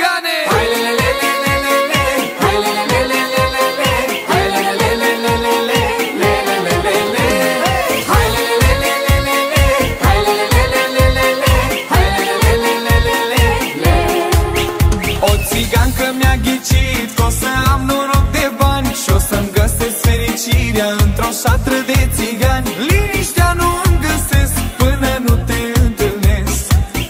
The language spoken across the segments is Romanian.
țigane! Hai le le le le le le le Hai le le le le le le le Hai le le le le le le le Le le le le le Hai le le le le le le le Hai le le le le le le le Hai le le le le le le le O țigancă mi-a ghicit Că o să am noroc de bani Și o să-mi găsesc fericirea Într-o șatră de țigani Liniștea nu îmi găsesc Până nu te întâlnesc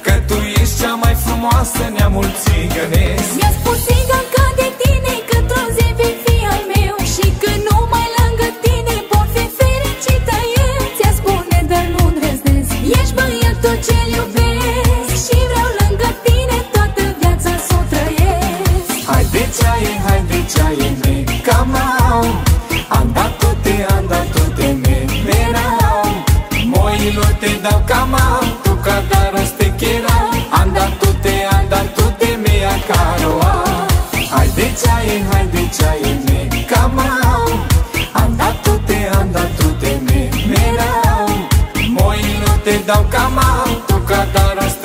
Că tu ești cea mai frumoasă Neamul țigănesc Mi-a spus Iganca de tine că într-o zi vei fi al meu Și că numai lângă tine pot fi fericită eu. Ți-a spune, dar nu îndrăznesc Ești băiatul ce-l iubesc Și vreau lângă tine toată viața să o trăiesc. Hai de ceaie, hai de ceaie mei Cam au Am dat toate, am dat toate mei Merau Moilor te dau cam ceaie, hai de ceaie mei Cam au Am dat toate, am dat toate mei Merau Moilor te dau cam au Tu ca dar te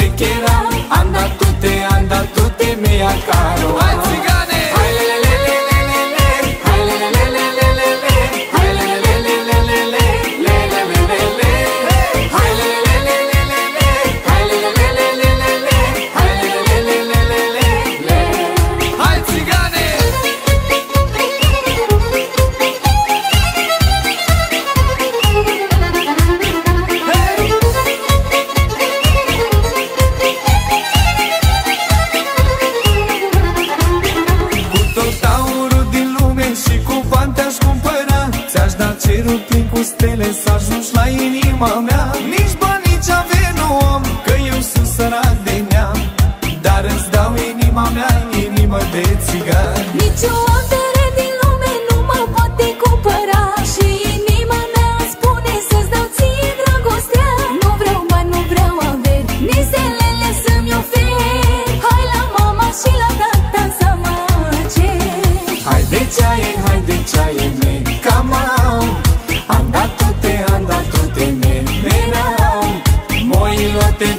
stele să ajungi la inima mea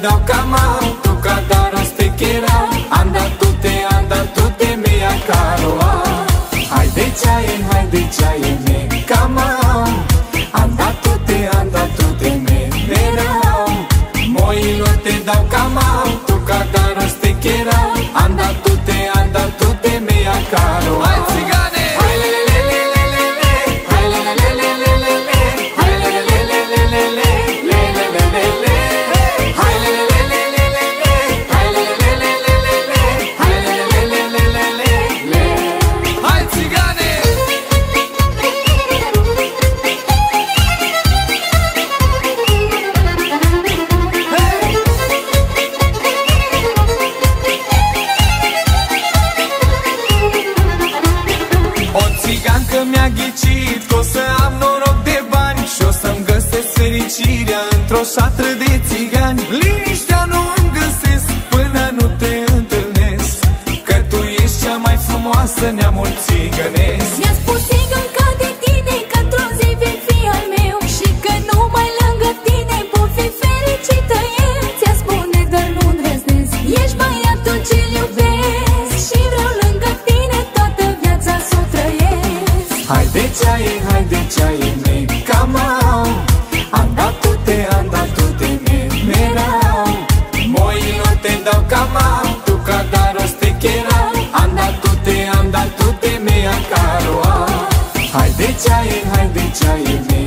dau cam au Tu ca dar te cherau Am dat toate, am dat toate mei Acaro au Hai de ceaie, hai de ceaie mei Într-o șatră de țigani. Liniștea nu îmi găsesc Până nu te întâlnesc Că tu ești cea mai frumoasă Neamul țigănesc Hai de ceaie, hai de ceaie